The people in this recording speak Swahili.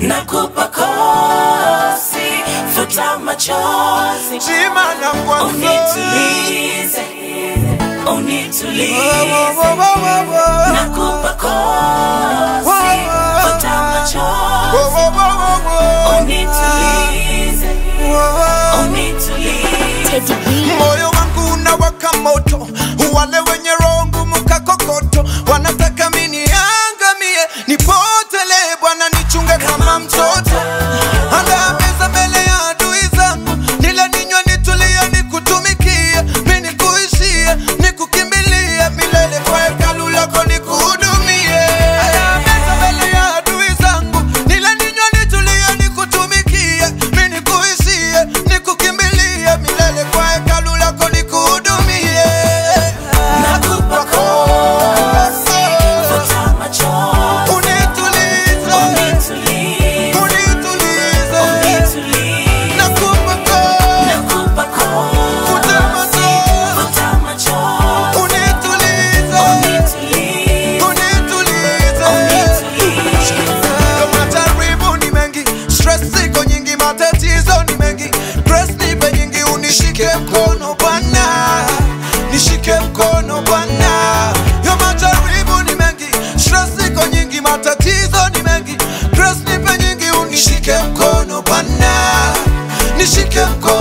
nakupa kosi, futa machozi, Chimana kwa unitulize, unitulize, nakupa kosi, futa machozi, unitulize, matatizo ni mengi, press nipe nyingi, unishike mkono bwana, nishike mkono bwana, yo majaribu ni mengi, stress iko nyingi, matatizo ni mengi, press nipe nyingi, unishike mkono bwana, nishike mkono.